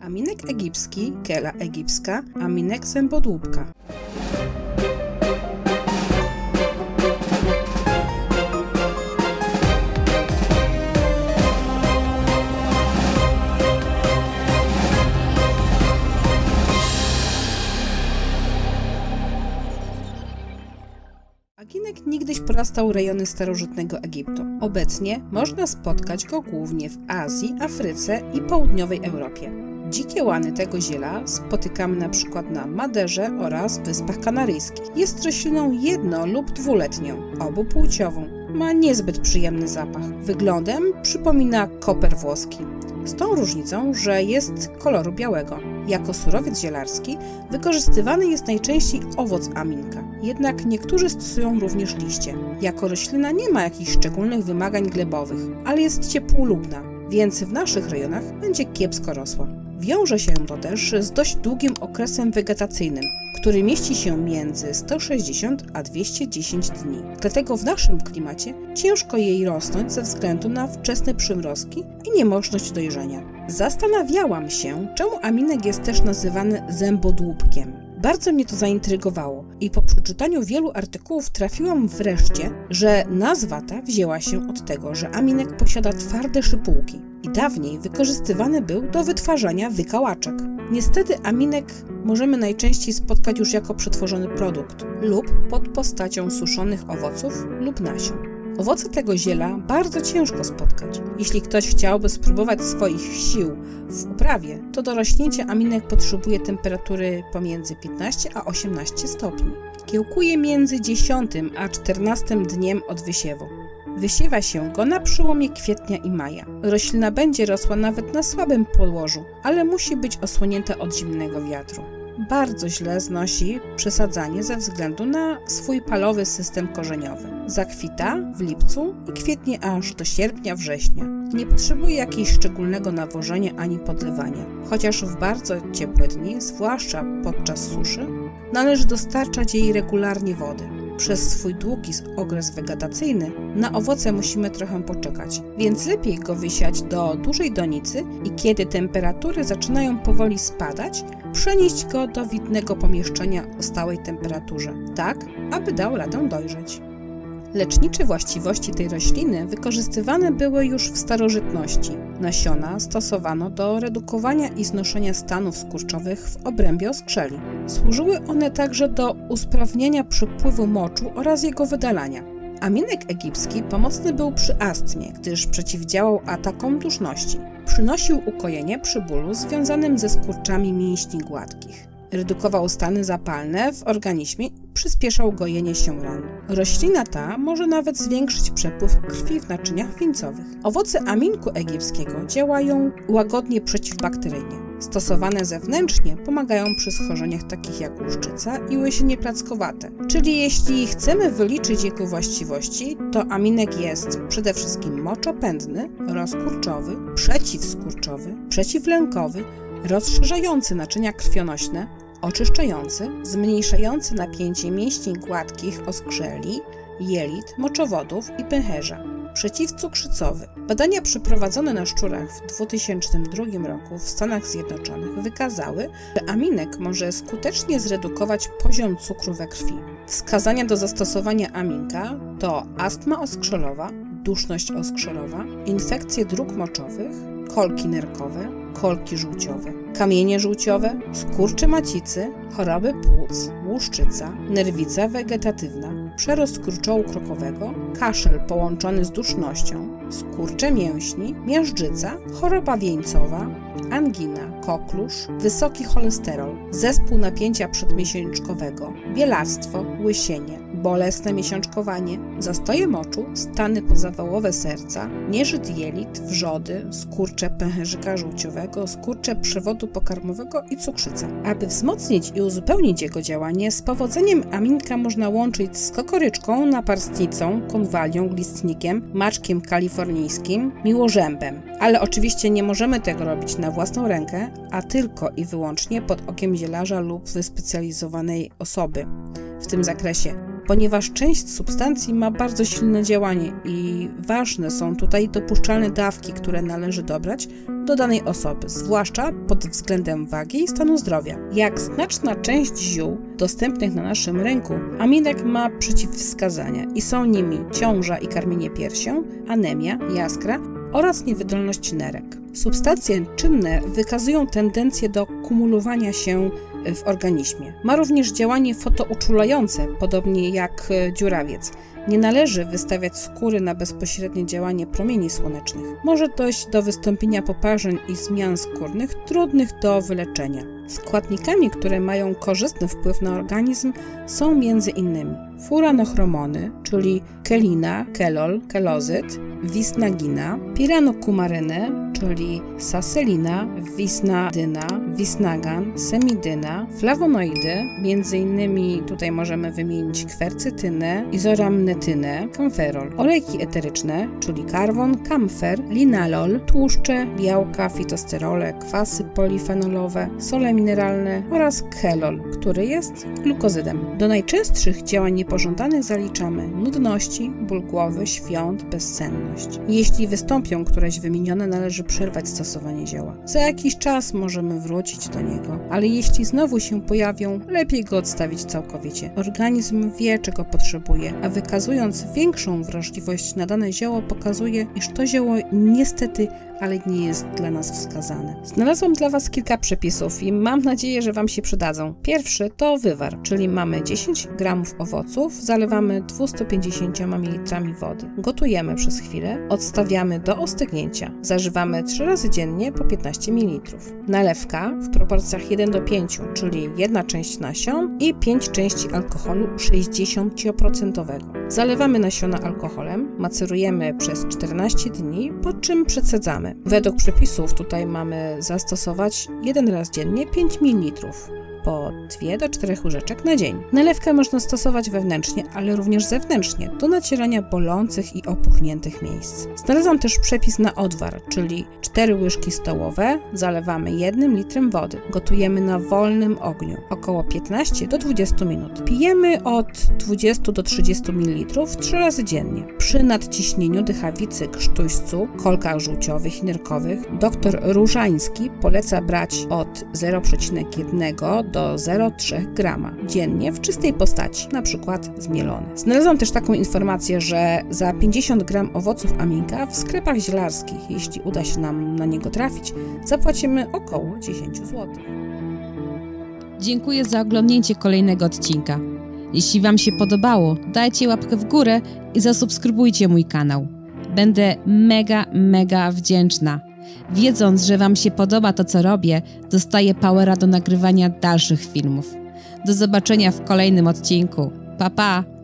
Aminek egipski, kela egipska, aminek zębodłubka. Aginek niegdyś porastał rejony starożytnego Egiptu. Obecnie można spotkać go głównie w Azji, Afryce i południowej Europie. Dzikie łany tego ziela spotykamy na przykład na Maderze oraz Wyspach Kanaryjskich. Jest rośliną jedno- lub dwuletnią, obupłciową. Ma niezbyt przyjemny zapach. Wyglądem przypomina koper włoski. Z tą różnicą, że jest koloru białego. Jako surowiec zielarski wykorzystywany jest najczęściej owoc aminka, jednak niektórzy stosują również liście. Jako roślina nie ma jakichś szczególnych wymagań glebowych, ale jest ciepłolubna, więc w naszych rejonach będzie kiepsko rosła. Wiąże się to też z dość długim okresem wegetacyjnym, który mieści się między 160 a 210 dni. Dlatego w naszym klimacie ciężko jej rosnąć ze względu na wczesne przymrozki i niemożność dojrzenia. Zastanawiałam się, czemu aminek jest też nazywany zębodłubkiem. Bardzo mnie to zaintrygowało i po przeczytaniu wielu artykułów trafiłam wreszcie, że nazwa ta wzięła się od tego, że aminek posiada twarde szypułki i dawniej wykorzystywany był do wytwarzania wykałaczek. Niestety aminek możemy najczęściej spotkać już jako przetworzony produkt lub pod postacią suszonych owoców lub nasion. Owoce tego ziela bardzo ciężko spotkać. Jeśli ktoś chciałby spróbować swoich sił w uprawie, to do rośnięcia aminek potrzebuje temperatury pomiędzy 15 a 18 stopni. Kiełkuje między 10 a 14 dniem od wysiewu. Wysiewa się go na przełomie kwietnia i maja. Roślina będzie rosła nawet na słabym podłożu, ale musi być osłonięta od zimnego wiatru bardzo źle znosi przesadzanie ze względu na swój palowy system korzeniowy. Zakwita w lipcu i kwietnie aż do sierpnia, września. Nie potrzebuje jakiegoś szczególnego nawożenia ani podlewania. Chociaż w bardzo ciepłe dni, zwłaszcza podczas suszy, należy dostarczać jej regularnie wody przez swój długi okres wegetacyjny na owoce musimy trochę poczekać, więc lepiej go wysiać do dużej donicy i kiedy temperatury zaczynają powoli spadać, przenieść go do widnego pomieszczenia o stałej temperaturze, tak aby dał radę dojrzeć. Lecznicze właściwości tej rośliny wykorzystywane były już w starożytności. Nasiona stosowano do redukowania i znoszenia stanów skurczowych w obrębie oskrzeli. Służyły one także do usprawnienia przepływu moczu oraz jego wydalania. Aminek egipski pomocny był przy astmie, gdyż przeciwdziałał atakom duszności. Przynosił ukojenie przy bólu związanym ze skurczami mięśni gładkich redukował stany zapalne w organizmie przyspieszał gojenie się ran. Roślina ta może nawet zwiększyć przepływ krwi w naczyniach wieńcowych. Owoce aminku egipskiego działają łagodnie przeciwbakteryjnie. Stosowane zewnętrznie pomagają przy schorzeniach takich jak łuszczyca i łysienie plackowate. Czyli jeśli chcemy wyliczyć jego właściwości, to aminek jest przede wszystkim moczopędny, rozkurczowy, przeciwskurczowy, przeciwlękowy, rozszerzający naczynia krwionośne, oczyszczający, zmniejszający napięcie mięśni gładkich oskrzeli, jelit, moczowodów i pęcherza. Przeciwcukrzycowy. Badania przeprowadzone na szczurach w 2002 roku w Stanach Zjednoczonych wykazały, że aminek może skutecznie zredukować poziom cukru we krwi. Wskazania do zastosowania aminka to astma oskrzelowa, duszność oskrzelowa, infekcje dróg moczowych, kolki nerkowe, kolki żółciowe, kamienie żółciowe, skurcze macicy, choroby płuc, łuszczyca, nerwica wegetatywna, przerost kurczołu krokowego, kaszel połączony z dusznością, skurcze mięśni, miażdżyca, choroba wieńcowa, angina, koklusz, wysoki cholesterol, zespół napięcia przedmiesięczkowego, bielactwo, łysienie, bolesne miesiączkowanie, zastoje moczu, stany pozawałowe serca, nieżyt jelit, wrzody, skurcze pęcherzyka żółciowego, skurcze przewodu pokarmowego i cukrzyca. Aby wzmocnić i uzupełnić jego działanie, z powodzeniem aminka można łączyć z kokoryczką, naparstnicą, konwalią, glistnikiem, maczkiem kalifornijskim, miłożębem. Ale oczywiście nie możemy tego robić na własną rękę, a tylko i wyłącznie pod okiem zielarza lub wyspecjalizowanej osoby w tym zakresie. Ponieważ część substancji ma bardzo silne działanie i ważne są tutaj dopuszczalne dawki, które należy dobrać do danej osoby, zwłaszcza pod względem wagi i stanu zdrowia. Jak znaczna część ziół dostępnych na naszym rynku, aminek ma przeciwwskazania i są nimi ciąża i karmienie piersią, anemia, jaskra oraz niewydolność nerek. Substancje czynne wykazują tendencję do kumulowania się w organizmie. Ma również działanie fotouczulające, podobnie jak e, dziurawiec. Nie należy wystawiać skóry na bezpośrednie działanie promieni słonecznych. Może dojść do wystąpienia poparzeń i zmian skórnych trudnych do wyleczenia. Składnikami, które mają korzystny wpływ na organizm są m.in. furanochromony, czyli kelina, kelol, kelozyt, wisnagina, piranokumarynę, czyli saselina, wisnadyna, wisnagan, semidyna, flawonoidy, między innymi tutaj możemy wymienić kwercytynę, izoramnetynę, kamferol, olejki eteryczne, czyli karwon, kamfer, linalol, tłuszcze, białka, fitosterole, kwasy polifenolowe, sole mineralne oraz kelol, który jest glukozydem. Do najczęstszych działań niepożądanych zaliczamy nudności, ból głowy, świąt, bezsenność. Jeśli wystąpią któreś wymienione, należy przerwać stosowanie zioła. Za jakiś czas możemy wrócić do niego, ale jeśli znowu się pojawią, lepiej go odstawić całkowicie. Organizm wie, czego potrzebuje, a wykazując większą wrażliwość na dane zioło, pokazuje, iż to zioło niestety ale nie jest dla nas wskazane. Znalazłam dla Was kilka przepisów i mam nadzieję, że Wam się przydadzą. Pierwszy to wywar, czyli mamy 10 gramów owoców, zalewamy 250 ml wody. Gotujemy przez chwilę, odstawiamy do ostygnięcia. Zażywamy 3 razy dziennie po 15 ml. Nalewka w proporcjach 1 do 5, czyli jedna część nasion i 5 części alkoholu 60%. Zalewamy nasiona alkoholem, macerujemy przez 14 dni, po czym przecedzamy. Według przepisów tutaj mamy zastosować jeden raz dziennie 5 ml po 2 do 4 łyżeczek na dzień. Nalewkę można stosować wewnętrznie, ale również zewnętrznie do nacierania bolących i opuchniętych miejsc. Znalazłam też przepis na odwar, czyli 4 łyżki stołowe zalewamy 1 litrem wody. Gotujemy na wolnym ogniu, około 15 do 20 minut. Pijemy od 20 do 30 ml 3 razy dziennie. Przy nadciśnieniu dychawicy, krztuścu, kolkach żółciowych i nerkowych dr Różański poleca brać od 0,1 do 0,3 grama dziennie w czystej postaci, na przykład zmielone. Znalazłam też taką informację, że za 50 gram owoców aminka w sklepach zielarskich, jeśli uda się nam na niego trafić, zapłacimy około 10 zł. Dziękuję za oglądnięcie kolejnego odcinka. Jeśli Wam się podobało, dajcie łapkę w górę i zasubskrybujcie mój kanał. Będę mega, mega wdzięczna. Wiedząc, że Wam się podoba to, co robię, dostaję powera do nagrywania dalszych filmów. Do zobaczenia w kolejnym odcinku. Pa pa!